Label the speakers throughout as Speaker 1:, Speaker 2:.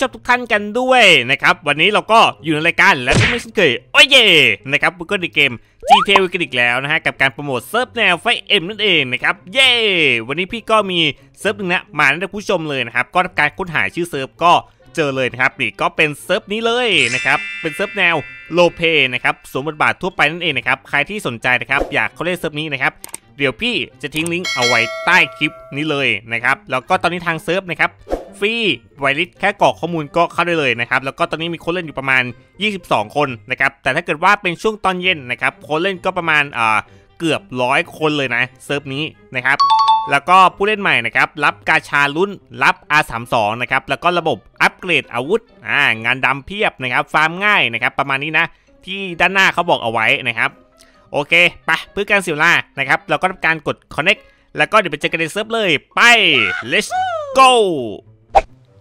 Speaker 1: ลสวัสดีคุณผู้ชมทุกท่านกันด้วยนะครับวันนี้เราก็อยู่ในรายการและที่ไม่เช่นเคยโอ้ยเย่นะครับบุกเกอร์ดีเกม GTA กันอีกแล้วนะฮะกับการโปรโมทเซิร์ฟแนว FiveM นั่นเองนะครับเย่วันนี้พี่ก็มีเซิร์ฟหนึ่งนะมาให้ผู้ชมเลยนะครับก็ทำการค้นหาชื่อเซิร์ฟก็เจอเลยนะครับนี่ก็เป็นเซิร์ฟนี้เลยนะครับเป็นเซิร์ฟแนว roleplay นะครับสมบทบาททั่วไปนั่นเองนะครับใครที่สนใจนะครับอยากเข้าเล่นเซิร์ฟนี้นะครับเดี๋ยวพี่จะทิ้งลิงก์เอาไว้ใต้คลิปนี้เลยนะครับแล้วก็ตอนนี้ทางเซิร์ฟนะครับ ฟรี whitelist แค่กรอกข้อมูลก็เข้าได้เลยนะครับ แล้วก็ตอนนี้มีคนเล่นอยู่ประมาณ 22 คนนะครับ แต่ถ้าเกิดว่าเป็นช่วงตอนเย็นนะครับ คนเล่นก็ประมาณอ่าเกือบร้อยคนเลยนะเซิร์ฟนี้นะครับ แล้วก็ผู้เล่นใหม่นะครับ รับกาชาลุ้นรับ R32 นะครับ แล้วก็ระบบอัปเกรดอาวุธอ่างานดำเพียบนะครับ ฟาร์มง่ายนะครับ ประมาณนี้นะ ที่ด้านหน้าเขาบอกเอาไว้นะครับโอเคไม่เป็นการเสียเวลานะครับ เราก็ทำการกด connect แล้วก็เดี๋ยวไปเจอกันในเซิร์ฟเลย ไป let's go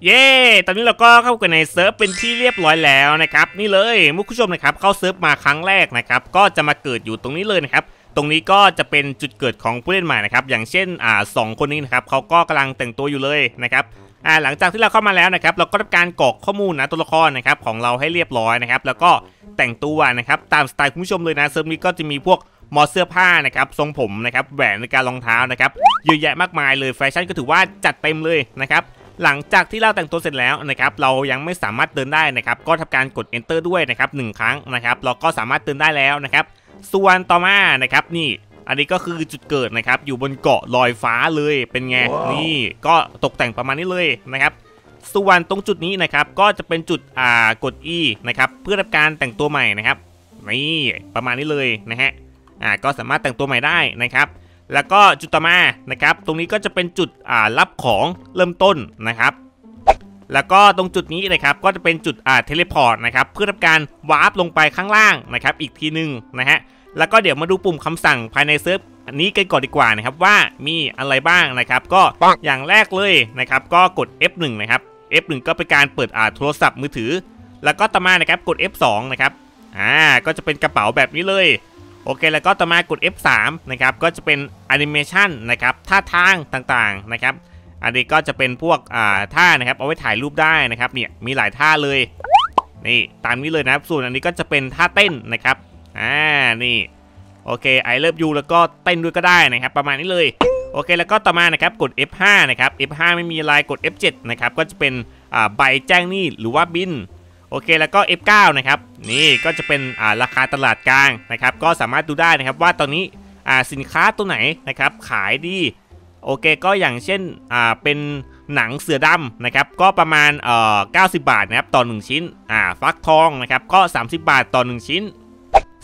Speaker 1: เย้ ตอนนี้เราก็เข้ากันในเซิร์ฟเป็นที่เรียบร้อยแล้วนะครับ นี่เลยคุณผู้ชมนะครับ เข้าเซิร์ฟมาครั้งแรกนะครับ ก็จะมาเกิดอยู่ตรงนี้เลยนะครับ ตรงนี้ก็จะเป็นจุดเกิดของผู้เล่นใหม่นะครับ อย่างเช่น อ่าสองคนนี้นะครับเขาก็กำลังแต่งตัวอยู่เลยนะครับ อ่า หลังจากที่เราเข้ามาแล้วนะครับ เราก็ทำการกรอกข้อมูลนะตัวละครนะครับของเราให้เรียบร้อยนะครับ แล้วก็แต่งตัวนะครับ ตามสไตล์คุณผู้ชมเลยนะ เซิร์ฟนี้ก็จะมีพวก mod เสื้อผ้านะครับ ทรงผมนะครับ แว่นนาฬิการองเท้านะครับ เยอะแยะมากมายเลย แฟชั่นก็ถือว่าจัดเต็มเลยนะครับ หลังจากที่เราแต่งตัวเสร็จแล้วนะครับเรายังไม่สามารถเดินได้นะครับก็ทำการกด enter ด้วยนะครับหนึ่งครั้งนะครับเราก็สามารถเดินได้แล้วนะครับส่วนต่อมานะครับนี่อันนี้ก็คือจุดเกิดนะครับอยู่บนเกาะลอยฟ้าเลยเป็นไงนี่ก็ตกแต่งประมาณนี้เลยนะครับส่วนตรงจุดนี้นะครับก็จะเป็นจุดอ่ากด E นะครับเพื่อทำการแต่งตัวใหม่นะครับนี่ประมาณนี้เลยนะฮะอ่าก็สามารถแต่งตัวใหม่ได้นะครับ แล้วก็จุดต่อมานะครับ ตรงนี้ก็จะเป็นจุดอ่ารับของเริ่มต้นนะครับ แล้วก็ตรงจุดนี้นะครับก็จะเป็นจุดอ่า teleport นะครับเพื่อทำการวาร์ปลงไปข้างล่างนะครับ อีกทีหนึ่งนะฮะแล้วก็เดี๋ยวมาดูปุ่มคำสั่งภายในเซิร์ฟนี้กันก่อนดีกว่านะครับว่ามีอะไรบ้างนะครับ ก็อย่างแรกเลยนะครับ ก็กด F1 นะครับ F1 ก็เป็นการเปิดอ่าโทรศัพท์มือถือ แล้วก็ต่อมานะครับกด F2 นะครับอ่าก็จะเป็นกระเป๋าแบบนี้เลย โอเคแล้วก็ต่อมากด F3 นะครับก็จะเป็นแอนิเมชันนะครับท่าทางต่างๆนะครับอันนี้ก็จะเป็นพวกอ่าท่านะครับเอาไว้ถ่ายรูปได้นะครับเนี่ยมีหลายท่าเลยนี่ตามนี้เลยนะครับส่วนอันนี้ก็จะเป็นท่าเต้นนะครับอ่านี่โอเคไอเลิฟยูแล้วก็เต้นด้วยก็ได้นะครับ ประมาณนี้เลยโอเคแล้วก็ต่อมานะครับกด F5 นะครับ F5 ไม่มีอะไรกด F7 นะครับก็จะเป็นอ่าใบแจ้งหนี้หรือว่าบิน โอเคแล้วก็ F9 นะครับนี่ก็จะเป็นอ่าราคาตลาดกลางนะครับก็สามารถดูได้นะครับว่าตอนนี้อ่าสินค้าตัวไหนนะครับขายดีโอเคก็อย่างเช่นอ่าเป็นหนังเสือดำนะครับก็ประมาณเอ่อ90 บาทนะครับต่อ 1 ชิ้นอ่าฟักทองนะครับก็ 30 บาทต่อ 1 ชิ้น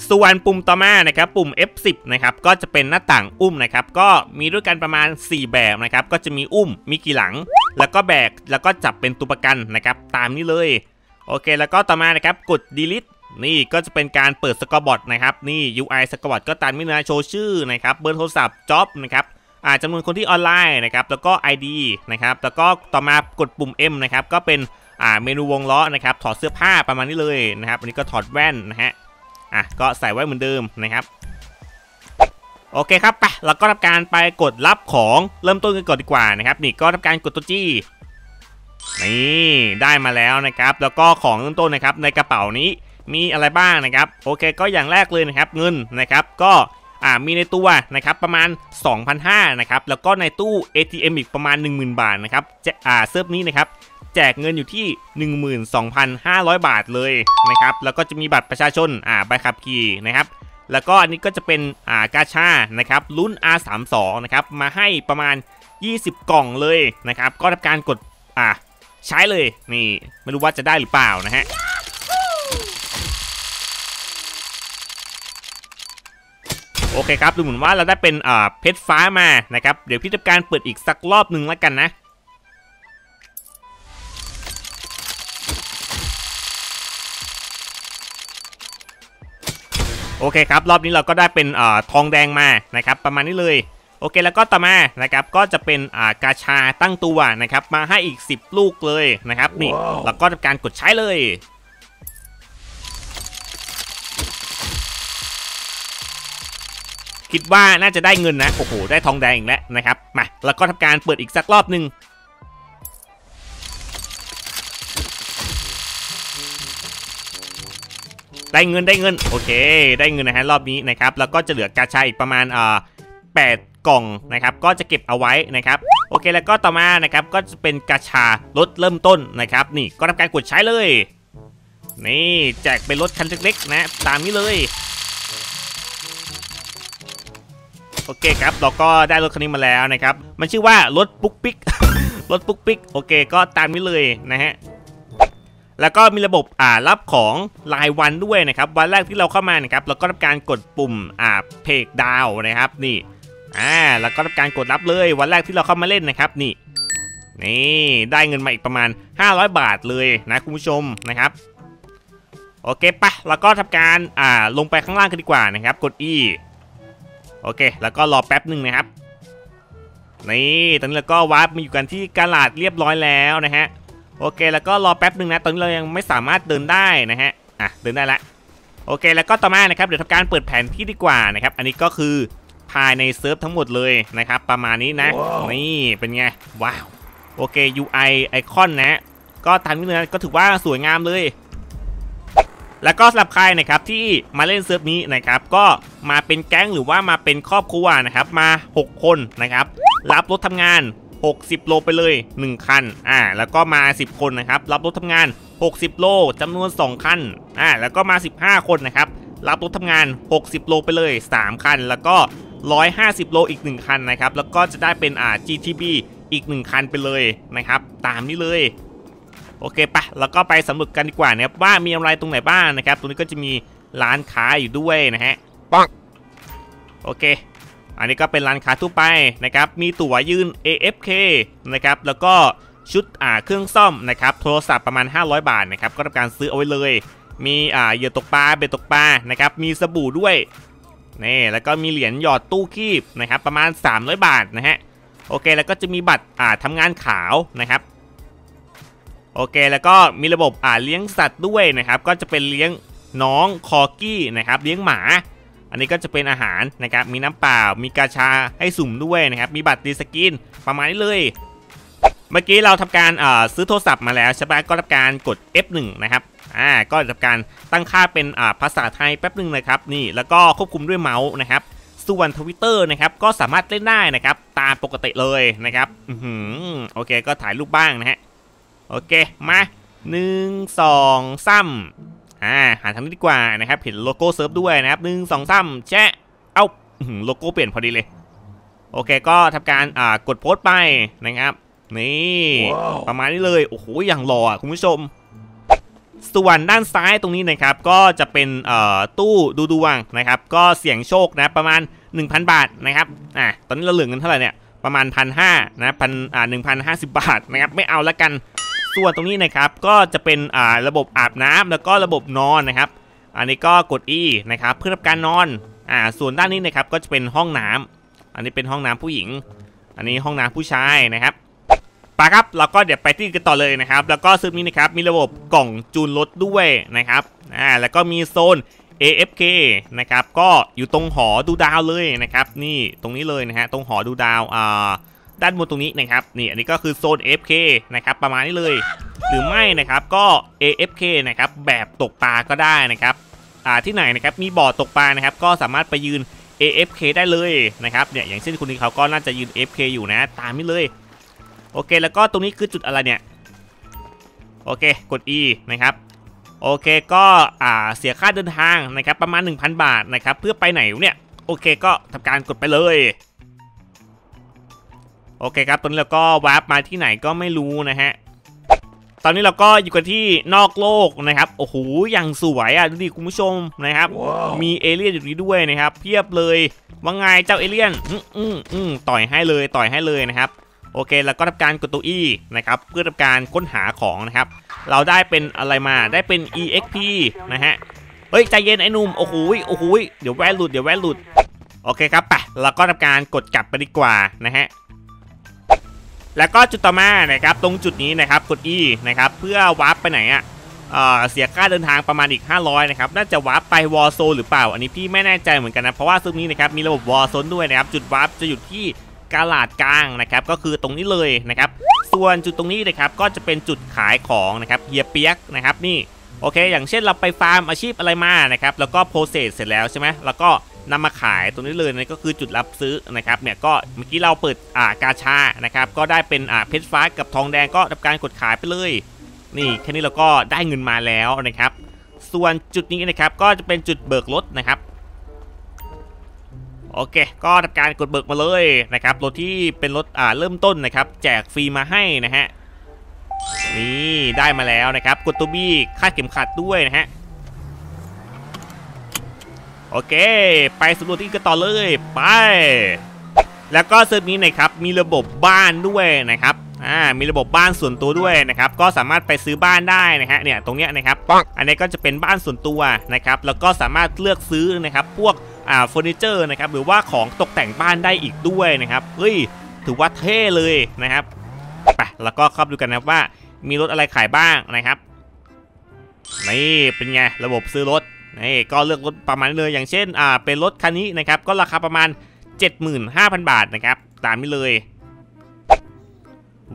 Speaker 1: ส่วนปุ่มต่อมานะครับปุ่ม F10 นะครับก็จะเป็นหน้าต่างอุ้มนะครับก็มีด้วยกันประมาณ 4 แบบนะครับก็จะมีอุ้มมีขี่หลัง แล้วก็แบกแล้วก็จับเป็นตัวประกันนะครับตามนี้เลย โอเค แล้วก็ต่อมานะครับกด delete นี่ก็จะเป็นการเปิด scoreboard นะครับ นี่ UI scoreboard ก็ตามนี้นะโชว์ชื่อนะครับเบอร์โทรศัพท์ job นะครับอ่าจำนวนคนที่ออนไลน์นะครับแล้วก็ ID นะครับแล้วก็ต่อมากดปุ่ม M นะครับก็เป็นอ่าเมนูวงล้อนะครับถอดเสื้อผ้าประมาณนี้เลยนะครับอันนี้ก็ถอดแว่นนะฮะอะก็ใส่ไว้เหมือนเดิมนะครับโอเคครับไปเราก็ทำการไปกดรับของเริ่มต้นกันก่อนดีกว่านะครับนี่ก็ทำการกดตัวจี้ นี่ได้มาแล้วนะครับ แล้วก็ของเริ่มต้นนะครับ ในกระเป๋านี้มีอะไรบ้างนะครับ โอเค ก็อย่างแรกเลยนะครับ เงินนะครับ ก็อ่ามีในตัวนะครับประมาณ 2,500นะครับ แล้วก็ในตู้ ATM อีกประมาณ 10,000 บาทนะครับจะอ่าเซิร์ฟนี้นะครับแจกเงินอยู่ที่ 12,500 บาทเลยนะครับ แล้วก็จะมีบัตรประชาชน อ่า ใบขับขี่นะครับ แล้วก็อันนี้ก็จะเป็น อ่ากาชา นะครับลุ้น R32 นะครับ มาให้ประมาณ 20 กล่องเลยนะครับ ก็ทำการกด อ่า ใช้เลยนี่ไม่รู้ว่าจะได้หรือเปล่านะฮะโอเคครับดูเหมือนว่าเราได้เป็นอ่าเพชรฟ้ามานะครับเดี๋ยวพี่ทำการเปิดอีกสักรอบหนึ่งแล้วกันนะโอเคครับรอบนี้เราก็ได้เป็นอ่าทองแดงมานะครับประมาณนี้เลย โอเคแล้วก็ต่อมานะครับก็จะเป็นอ่ากาชาตั้งตัวนะครับมาให้อีก 10 ลูกเลยนะครับนี่แล้วก็ทำการกดใช้เลยคิดว่าน่าจะได้เงินนะ โอ้โห ได้ทองแดงอีกแล้วนะครับ มา แล้วก็ทำการเปิดอีกสักรอบหนึ่งได้เงินได้เงิน โอเค ได้เงินนะฮะรอบนี้นะครับ แล้วก็จะเหลือกาชาอีกประมาณอ่าแปด กล่องนะครับก็จะเก็บเอาไว้นะครับโอเคแล้วก็ต่อมานะครับก็จะเป็นกาชารถเริ่มต้นนะครับนี่ก็ทำการกดใช้เลยนี่แจกเป็นรถคันเล็กๆนะตามนี้เลยโอเคครับเราก็ได้รถคันนี้มาแล้วนะครับ มันชื่อว่ารถปุ๊กปิ๊กรถปุ๊กปิ๊กโอเค ก็ตามนี้เลยนะฮะแล้วก็มีระบบอ่ารับของรายวันด้วยนะครับ วันแรกที่เราเข้ามานะครับเราก็ทำการกดปุ่มอ่าเพกดาวนะครับนี่ อ่าแล้วก็ทำการกดรับเลยวันแรกที่เราเข้ามาเล่นนะครับนี่นี่ได้เงินมาอีกประมาณ 500 บาทเลยนะคุณผู้ชมนะครับโอเคปะแล้วก็ทำการอ่าลงไปข้างล่างกันดีกว่านะครับ กด E โอเค แล้วก็รอแป๊บหนึ่งนะครับนี่ตอนนี้เราก็วาร์ปมาอยู่กันที่กาลาดเรียบร้อยแล้วนะฮะโอเค แล้วก็รอแป๊บหนึ่งนะตอนนี้เรายังไม่สามารถเดินได้นะฮะอะเดินได้ละโอเค แล้วก็ต่อมานะครับเดี๋ยวทำการเปิดแผนที่ดีกว่านะครับ อันนี้ก็คือ ภายในเซิร์ฟทั้งหมดเลยนะครับ ประมาณนี้นะนี่เป็นไง ว้าว โอเค UI ไอคอนนะ ก็ตามนี้เลยนะก็ถือว่าสวยงามเลยแล้วก็สำหรับใครนะครับที่มาเล่นเซิร์ฟนี้นะครับก็มาเป็นแก๊งหรือว่ามาเป็นครอบครัวนะครับมา 6 คนนะครับรับรถทำงาน 60 โลไปเลย 1 คันอ่าแล้วก็มา 10 คนนะครับรับรถทำงาน 60 โลจำนวน 2 คันอ่าแล้วก็มา 15 คนนะครับรับรถทำงาน 60 โลไปเลย 3 คัน แล้วก็ 150 โลอีก 1 คันนะครับ แล้วก็จะได้เป็นอ่า GTB อีก 1 คันไปเลยนะครับ ตามนี้เลย โอเคปะแล้วก็ไปสำรวจกันดีกว่านะครับว่ามีอะไรตรงไหนบ้างนะครับ ตรงนี้ก็จะมีร้านค้าอยู่ด้วยนะฮะ
Speaker 2: ปัง
Speaker 1: โอเค อันนี้ก็เป็นร้านค้าทั่วไปนะครับ มีตั๋วยืน AFK นะครับ แล้วก็ชุดอ่าเครื่องซ่อมนะครับ โทรศัพท์ประมาณ 500 บาทนะครับ ก็ทำการซื้อเอาไว้เลย มีอ่าเหยื่อตกปลาเบ็ดตกปลานะครับ มีสบู่ด้วย นี่แล้วก็มีเหรียญหยอดตู้คีบนะครับประมาณ 300 บาทนะฮะโอเคแล้วก็จะมีบัตรอ่าทำงานขาวนะครับโอเคแล้วก็มีระบบอ่าเลี้ยงสัตว์ด้วยนะครับ ก็จะเป็นเลี้ยงน้องคอกี้นะครับเลี้ยงหมา อันนี้ก็จะเป็นอาหารนะครับมีน้ำเปล่า มีกาชาให้สุ่มด้วยนะครับมีบัตรดีสกินประมาณนี้เลย เมื่อกี้เราทำการอ่าซื้อโทรศัพท์มาแล้วใช่ปะก็ทำการกด F1 นะครับ อ่าก็ทำการตั้งค่าเป็นอ่าภาษาไทยแป๊บหนึ่งนะครับนี่แล้วก็ควบคุมด้วยเมาส์นะครับส่วนทวิตเตอร์นะครับก็สามารถเล่นได้นะครับตามปกติเลยนะครับอือหือโอเคก็ถ่ายรูปบ้างนะฮะโอเคมาหนึ่งสองซั่มอ่าหาทางนี้ดีกว่านะครับเห็นโลโก้เซิร์ฟด้วยนะครับหนึ่งสองซั่มแชะเอ้าอื้อหือโลโก้เปลี่ยนพอดีเลย โอเคก็ทำการอ่ากดโพสต์ไปนะครับนี่ประมาณนี้เลย โอ้โหอย่างหล่ออะคุณผู้ชม ส่วนด้านซ้ายตรงนี้นะครับก็จะเป็นตู้ดูดวงนะครับ ก็เสี่ยงโชคนะประมาณ 1,000 บาทนะครับอะตอนนี้เราเหลือเงินเท่าไหร่เนี่ยประมาณพันห้านะพันอ่าหนึ่งพันห้าสิบบาทนะครับไม่เอาละกันส่วนตรงนี้นะครับก็จะเป็นอ่าระบบอาบน้ำแล้วก็ระบบนอนนะครับ อันนี้ก็กด E นะครับเพื่อทำการนอนอ่าส่วนด้านนี้นะครับก็จะเป็นห้องน้ำอันนี้เป็นห้องน้ำผู้หญิง อันนี้ห้องน้ำผู้ชายนะครับ ไปครับเราก็เดี๋ยวไปที่กันต่อเลยนะครับ แล้วก็ซึ่งนี้นะครับมีระบบกล่องจูนรถด้วยนะครับอ่าแล้วก็มีโซน AFK นะครับก็อยู่ตรงหอดูดาวเลยนะครับนี่ตรงนี้เลยนะฮะตรงหอดูดาวอ่าด้านบนตรงนี้นะครับนี่อันนี้ก็คือโซน AFK นะครับประมาณนี้เลย หรือไม่นะครับก็ AFK นะครับแบบตกปลาก็ได้นะครับอ่าที่ไหนนะครับมีบ่อตกปลานะครับก็สามารถไปยืน AFK ได้เลยนะครับเนี่ยอย่างเช่นคนนี้เขาก็น่าจะยืน AFK อยู่นะตามนี้เลย โอเค แล้วก็ตรงนี้คือจุดอะไรเนี่ย โอเค กด E นะครับ โอเค ก็อ่าเสียค่าเดินทางนะครับประมาณ 1,000 บาทนะครับ เพื่อไปไหนเนี่ย โอเค ก็ทำการกดไปเลย โอเคครับ ตอนนี้เราก็วาร์ปมาที่ไหนก็ไม่รู้นะฮะ ตอนนี้เราก็อยู่กันที่นอกโลกนะครับ โอ้โห อย่างสวยอะ ดูดิคุณผู้ชมนะครับมีเอเลี่ยนอยู่นี้ด้วยนะครับ เพียบเลย ว่าไงเจ้าเอเลี่ยน อืมอืมอืมต่อยให้เลย ต่อยให้เลยนะครับ โอเค แล้วก็ทำการกดตัว E นะครับเพื่อทำการค้นหาของนะครับ เราได้เป็นอะไรมาได้เป็น EXP นะฮะเฮ้ยใจเย็นไอ้หนุ่มโอ้โหโอ้โหเดี๋ยวแวะหลุดเดี๋ยวแวะหลุดโอเคครับไปเราก็ทำการกดกลับไปดีกว่านะฮะแล้วก็จุดต่อมานะครับตรงจุดนี้นะครับกด E นะครับเพื่อวาร์ปไปไหนอะเอ่อเสียค่าเดินทางประมาณอีก 500นะครับน่าจะวาร์ปไป war zone หรือเปล่า อันนี้พี่ไม่แน่ใจเหมือนกันนะเพราะว่าเซิร์ฟนี้นะครับมีระบบ war zone ด้วยนะครับจุดวาร์ปจะอยู่ที่ garage กลางนะครับก็คือตรงนี้เลยนะครับส่วนจุดตรงนี้นะครับก็จะเป็นจุดขายของนะครับเฮียเปียกนะครับนี่โอเค อย่างเช่นเราไปฟาร์มอาชีพอะไรมานะครับแล้วก็ process เสร็จแล้วใช่ไหมแล้วก็นำมาขายตรงนี้เลยนั่ก็คือจุดรับซื้อนะครับเนี่ยก็เมื่อกี้เราเปิดอ่ากาชานะครับก็ได้เป็นอ่าเพชรฟ้ากับทองแดงก็ทำการกดขายไปเลย นี่แค่นี้เราก็ได้เงินมาแล้วนะครับ ส่วนจุดนี้นะครับก็จะเป็นจุดเบิกรถนะครับ โอเค ก็ทำการกดเบิกมาเลยนะครับรถที่เป็นรถอ่าเริ่มต้นนะครับ แจกฟรีมาให้นะฮะนี่ได้มาแล้วนะครับกดตัวบี้คาดเข็มขัดด้วยนะฮะโอเค ไปสำรวจที่กันต่อเลยไป แล้วก็เซิร์ฟนี้นะครับมีระบบบ้านด้วยนะครับอ่ามีระบบบ้านส่วนตัวด้วยนะครับ ก็สามารถไปซื้อบ้านได้นะฮะเนี่ยตรงเนี้ยนะครับ อันนี้ก็จะเป็นบ้านส่วนตัวนะครับ แล้วก็สามารถเลือกซื้อนะครับ พวก อ่าเฟอร์นิเจอร์นะครับหรือว่าของตกแต่งบ้านได้อีกด้วยนะครับเฮ้ยถือว่าเท่เลยนะครับไปแล้วก็เข้าไปดูกันนะว่ามีรถอะไรขายบ้างนะครับนี่เป็นไงระบบซื้อรถนี่ก็เลือกรถประมาณนี้เลย อย่างเช่นอ่าเป็นรถคันนี้นะครับก็ราคาประมาณ 75,000 บาทนะครับตามนี้เลย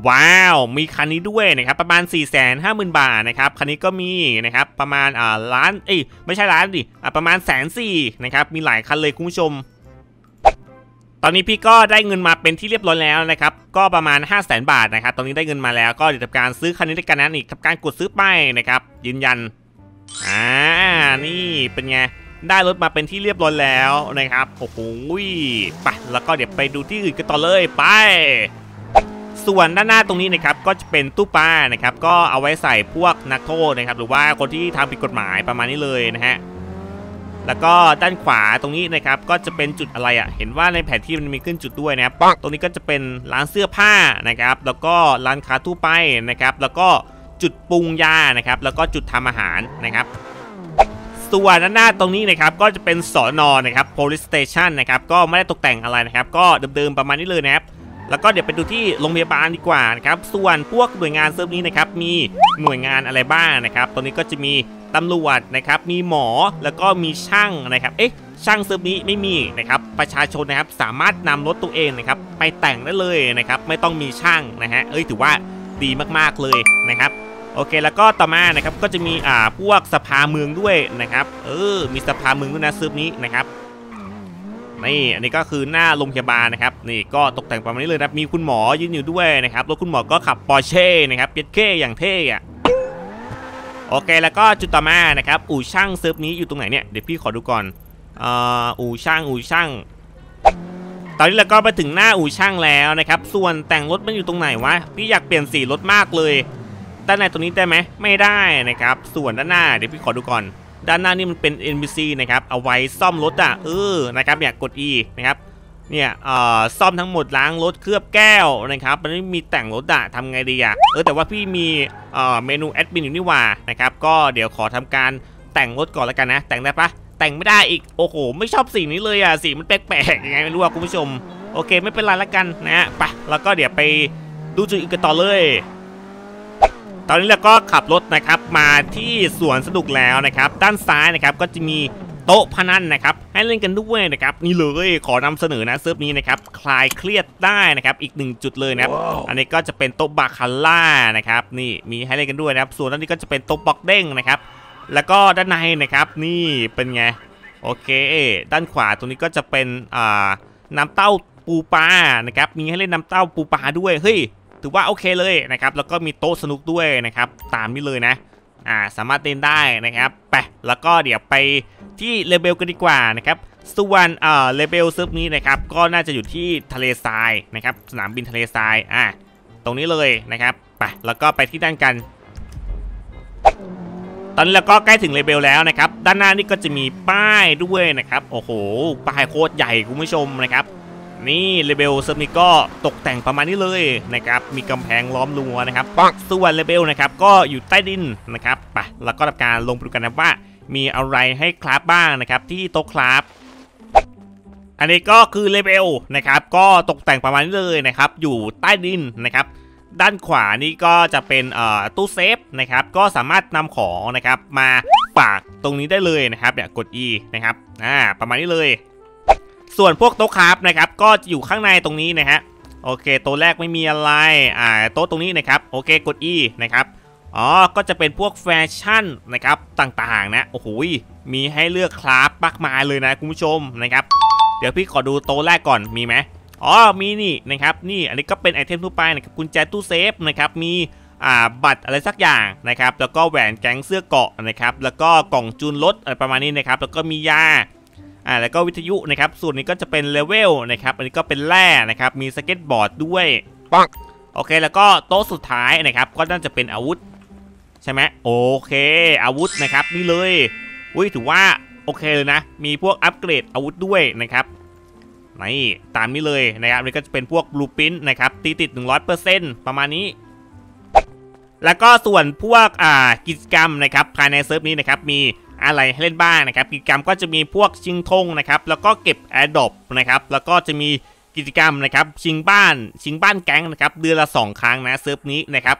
Speaker 1: ว้าว มีคันนี้ด้วยนะครับ ประมาณ 4 5 0 0 0 0 บาทนะครับ คันนี้ก็มีนะครับ ประมาณอ่าล้าน เอ้ย ไม่ใช่ล้านดิอ่าประมาณแสนสี่นะครับ มีหลายคันเลยคุณผู้ชม ตอนนี้พี่ก็ได้เงินมาเป็นที่เรียบร้อยแล้วนะครับ ก็ประมาณ 5 0 0แสนบาทนะครับ ตอนนี้ได้เงินมาแล้ว ก็เดี๋ยวทำการซื้อคันนี้ด้วยกันนะนี่ทำการกดซื้อไปนะครับ ยืนยัน อ่า นี่เป็นไง ได้รถมาเป็นที่เรียบร้อยแล้วนะครับ โอ้โหไปแล้วก็เดี๋ยวไปดูที่อื่นกันต่อเลย ไป ส่วนด้านหน้าตรงนี้นะครับก็จะเป็นตู้ปลานะครับก็เอาไว้ใส่พวกนักโทษนะครับหรือว่าคนที่ทำผิดกฎหมายประมาณนี้เลยนะฮะแล้วก็ด้านขวาตรงนี้นะครับก็จะเป็นจุดอะไรอะ่ะเห็นว่าในแผนที่มันมีขึ้นจุดด้วยนะครับตรงนี้ก็จะเป็นร้านเสื้อผ้านะครับ แล้วก็ร้านค้าทั่วไปนะครับ แล้วก็จุดปรุงยานะครับ แล้วก็จุดทำอาหารนะครับส่วนด้านหน้าตรงนี้นะครับก็จะเป็นสอนอนะครับ police station นะครับก็ไม่ได้ตกแต่งอะไรนะครับ ก็เดิมๆประมาณนี้เลยนะครับ แล้วก็เดี๋ยวไปดูที่โรงพยาบาลดีกว่านะครับ ส่วนพวกหน่วยงานเซิร์ฟนี้นะครับ มีหน่วยงานอะไรบ้างนะครับตรงนี้ก็จะมีตำรวจนะครับ มีหมอ แล้วก็มีช่างนะครับ เอ๊ะ ช่างเซิร์ฟนี้ไม่มีนะครับ ประชาชนนะครับสามารถนำรถตัวเองนะครับไปแต่งได้เลยนะครับ ไม่ต้องมีช่างนะฮะ เอ้ย ถือว่าดีมากๆเลยนะครับโอเคแล้วก็ต่อมานะครับก็จะมีอ่าพวกสภาเมืองด้วยนะครับ เออ มีสภาเมืองด้วยนะเซิร์ฟนี้นะครับ นี่อันนี้ก็คือหน้าโรงพยาบาลนะครับนี่ก็ตกแต่งประมาณนี้เลยนะครับมีคุณหมอยืนอยู่ด้วยนะครับรถคุณหมอก็ขับปอร์เช่นะครับเย็ดเค้อย่างเท่อะโอเคแล้วก็จุดต่อมานะครับอู่ช่างเซิร์ฟนี้อยู่ตรงไหนเนี่ยเดี๋ยวพี่ขอดูก่อนอ่ออู่ช่างอู่ช่าง ตอนนี้เราก็มาถึงหน้าอู่ช่างแล้วนะครับ ส่วนแต่งรถมันอยู่ตรงไหนวะพี่อยากเปลี่ยนสีรถมากเลยด้านในตรงนี้ได้ไหมไม่ได้นะครับ ส่วนด้านหน้าเดี๋ยวพี่ขอดูก่อน ด้านหน้านี่มันเป็น NPC นะครับเอาไว้ซ่อมรถอะเออนะครับเนี่ยกด E นะครับเนี่ยเอ่อซ่อมทั้งหมดล้างรถเคลือบแก้วนะครับมันไม่มีแต่งรถอะทำไงดีอะเออแต่ว่าพี่มีเอ่อเมนูแอดมินอยู่นี่หว่านะครับก็เดี๋ยวขอทำการแต่งรถก่อนแล้วกันนะ แต่งได้ปะแต่งไม่ได้อีกโอ้โห ไม่ชอบสีนี้เลยอะสีมันแปลกๆยังไงไม่รู้อะคุณผู้ชม โอเคไม่เป็นไรละกันนะฮะไปแล้วก็เดี๋ยวไปดูจุดอื่นกันต่อเลย ตอนนี้เราก็ขับรถนะครับมาที่สวนสนุกแล้วนะครับ ด้านซ้ายนะครับก็จะมีโต๊ะพนันนะครับให้เล่นกันด้วยนะครับนี่เลยขอนำเสนอนะเซิร์ฟนี้นะครับคลายเครียดได้นะครับอีกหนึ่งจุดเลยนะครับอันนี้ก็จะเป็นโต๊ะบาคาร่านะครับนี่มีให้เล่นกันด้วยนะครับ ส่วนด้านนี้ก็จะเป็นโต๊ะบล็อกเด้งนะครับแล้วก็ด้านในนะครับนี่เป็นไงโอเค ด้านขวาตรงนี้ก็จะเป็นอ่าน้ำเต้าปูปลานะครับมีให้เล่นน้ำเต้าปูปลาด้วยเฮ้ย ถือว่าโอเคเลยนะครับแล้วก็มีโต๊ะสนุกด้วยนะครับตามนี้เลยนะอ่าสามารถเล่นได้นะครับไปแล้วก็เดี๋ยวไปที่เลเบลกันดีกว่านะครับส่วนเอ่อเลเบลซึฟนี้นะครับก็น่าจะอยู่ที่ทะเลทรายนะครับสนามบินทะเลทรายอ่าตรงนี้เลยนะครับไปแล้วก็ไปที่ด้านกัน ตอนนี้เราก็ใกล้ถึง rebel แล้วนะครับ ด้านหน้านี่ก็จะมีป้ายด้วยนะครับ โอ้โห ป้ายโคตรใหญ่คุณผู้ชมนะครับ นี่ rebel เซิร์ฟนี้ก็ตกแต่งประมาณนี้เลยนะครับมีกำแพงล้อมรั้วนะครับส่วน rebel นะครับก็อยู่ใต้ดินนะครับไปแล้วก็ทำการลงไปดูกันนะว่า มีอะไรให้ craft บ้างนะครับที่โต๊ะ craftอันนี้ก็คือ rebel นะครับก็ตกแต่งประมาณนี้เลยนะครับอยู่ใต้ดินนะครับด้านขวานี่ก็จะเป็นเอ่อตู้เซฟนะครับก็สามารถนำของนะครับมาฝากตรงนี้ได้เลยนะครับเนี่ยกด E นะครับอ่าประมาณนี้เลย ส่วนพวกโต๊ะ craft นะครับก็จะอยู่ข้างในตรงนี้นะฮะโอเคโต๊ะแรกไม่มีอะไรอ่าโต๊ะตรงนี้นะครับโอเคกด E นะครับอ๋อก็จะเป็นพวกแฟชั่นนะครับต่างๆนะโอ้โหมีให้เลือก craft มากมายเลยนะคุณผู้ชมนะครับเดี๋ยวพี่ขอดูโต๊ะแรกก่อนมีไหมอ๋อมีนี่นะครับนี่อันนี้ก็เป็น item ทั่วไปนะครับกุญแจตู้เซฟนะครับมีอ่าบัตรอะไรสักอย่างนะครับแล้วก็แหวนแก๊งเสื้อเกราะนะครับแล้วก็กล่องจูนรถอะไรประมาณนี้นะครับแล้วก็มียา อ่าแล้วก็วิทยุนะครับส่วนนี้ก็จะเป็นเลเวลนะครับอันนี้ก็เป็นแร่นะครับมีสเก็ตบอร์ดด้วย
Speaker 2: ปัง
Speaker 1: โอเคแล้วก็โต๊ะสุดท้ายนะครับก็น่าจะเป็นอาวุธใช่ไหมโอเค อาวุธนะครับนี่เลยอุ้ยถือว่าโอเคเลยนะ มีพวกอัปเกรดอาวุธด้วยนะครับนี่ตามนี้เลยนะครับนี่ก็จะเป็นพวก blueprint นะครับตีติด 100%ประมาณนี้ แล้วก็ส่วนพวกอ่ากิจกรรมนะครับภายในเซิร์ฟนี้นะครับมี อะไรให้เล่นบ้างนะครับ กิจกรรมก็จะมีพวกชิงธงนะครับ แล้วก็เก็บ airdrop นะครับ แล้วก็จะมีกิจกรรมนะครับ ชิงบ้าน ชิงบ้านแก๊งนะครับ เดือนละ 2 ครั้งนะเซิร์ฟนี้นะครับ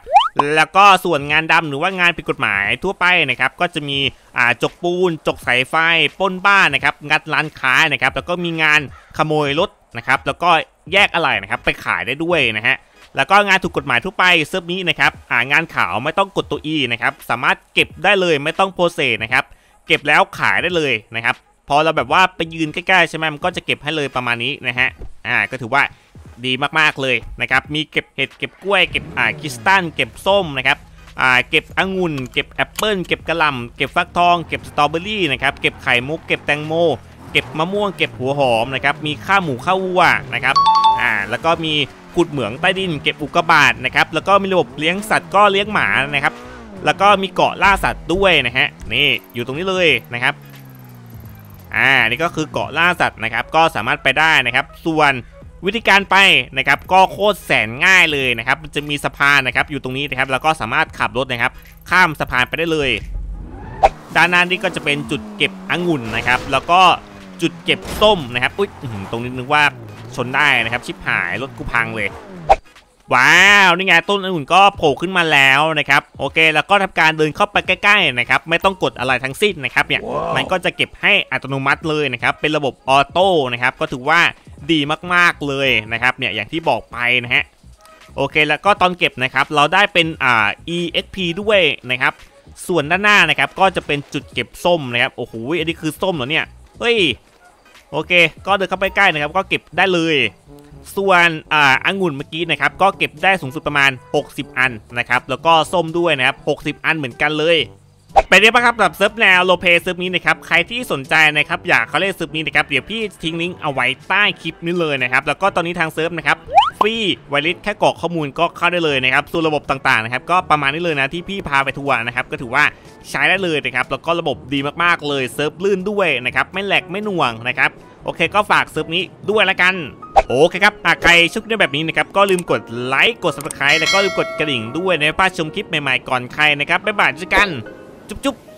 Speaker 1: แล้วก็ส่วนงานดำหรือว่างานผิดกฎหมายทั่วไปนะครับ ก็จะมีอ่าจกปูน จกสายไฟปล้นบ้านนะครับ งัดร้านค้านะครับ แล้วก็มีงานขโมยรถนะครับ แล้วก็แยกอะไหล่นะครับ ไปขายได้ด้วยนะฮะแล้วก็งานถูกกฎหมายทั่วไปเซิร์ฟนี้นะครับงานขาวไม่ต้องกดตัว E นะครับ สามารถเก็บได้เลยไม่ต้อง process นะครับ เก็บแล้วขายได้เลยนะครับ พอเราแบบว่าไปยืนใกล้ๆใช่ไหมมันก็จะเก็บให้เลยประมาณนี้นะฮะอ่าก็ถือว่าดีมากๆเลยนะครับมีเก็บเห็ดเก็บกล้วยเก็บอ่าคริสตัลเก็บส้มนะครับอ่าเก็บองุ่นเก็บแอปเปิลเก็บกะหล่ำเก็บฟักทองเก็บสตรอเบอรี่นะครับเก็บไข่มุกเก็บแตงโม เก็บมะม่วงเก็บหัวหอมนะครับมีข้าวหมูข้าววัวนะครับอ่าแล้วก็มีขุดเหมืองใต้ดิน เก็บอุกกาบาตนะครับแล้วก็มีระบบเลี้ยงสัตว์ก็เลี้ยงหมานะครับ แล้วก็มีเกาะล่าสัตว์ด้วยนะฮะนี่อยู่ตรงนี้เลยนะครับอ่านี่ก็คือเกาะล่าสัตว์นะครับ ก็สามารถไปได้นะครับ ส่วนวิธีการไปนะครับ ก็โคตรแสนง่ายเลยนะครับมันจะมีสะพานนะครับ อยู่ตรงนี้นะครับ แล้วก็สามารถขับรถนะครับ ข้ามสะพานไปได้เลยด้านหน้านี่ก็จะเป็นจุดเก็บองุ่นนะครับ แล้วก็จุดเก็บส้มนะครับ อุ๊ยตรงนี้นึกว่าชนได้นะครับ ชิบหายรถกูพังเลย ว้าวนี่ไงต้นองุ่นก็โผล่ขึ้นมาแล้วนะครับโอเค แล้วก็ทำการเดินเข้าไปใกล้ๆนะครับไม่ต้องกดอะไรทั้งสิ้นนะครับเนี่ยมันก็จะเก็บให้อัตโนมัติเลยนะครับเป็นระบบออโต้นะครับก็ถือว่าดีมากๆเลยนะครับเนี่ยอย่างที่บอกไปนะฮะโอเคแล้วก็ตอนเก็บนะครับเราได้เป็นอ่า EXP ด้วยนะครับส่วนด้านหน้านะครับก็จะเป็นจุดเก็บส้มนะครับโอ้โหอันนี้คือส้มเหรอเนี่ยเฮ้ยโอเค ก็เดินเข้าไปใกล้นะครับ ก็เก็บได้เลย ส่วนอ่าองุ่นเมื่อกี้นะครับก็เก็บได้สูงสุดประมาณ 60 อันนะครับแล้วก็ส้มด้วยนะครับ60 อันเหมือนกันเลย ไปเรียบร้อยครับสำหรับเซิร์ฟแนว roleplay เซิร์ฟนี้นะครับใครที่สนใจนะครับอยากเข้าเล่นเซิร์ฟนี้นะครับเดี๋ยวพี่ทิ้งลิงก์เอาไว้ใต้คลิปนี้เลยนะครับแล้วก็ตอนนี้ทางเซิร์ฟนะครับฟรี whitelist แค่กรอกข้อมูลก็เข้าได้เลยนะครับส่วนระบบต่างๆนะครับก็ประมาณนี้เลยนะที่พี่พาไปทัวร์นะครับก็ถือว่าใช้ได้เลยนะครับแล้วก็ระบบดีมากๆเลยเซิร์ฟลื่นด้วยนะครับไม่ lag ไม่หน่วงนะครับโอเคก็ฝากเซิร์ฟนี้ด้วยละกันโอเคครับหากใครชอบคลิปแบบนี้นะครับ ก็ลืมกดไลค์ กด subscribe แล้วก็ลืมกดกระดิ่งด้วยนะเพื่อชมคลิปใหม่ๆก่อนใครนะครับ บ๊ายบายเจอกัน จุ๊บๆ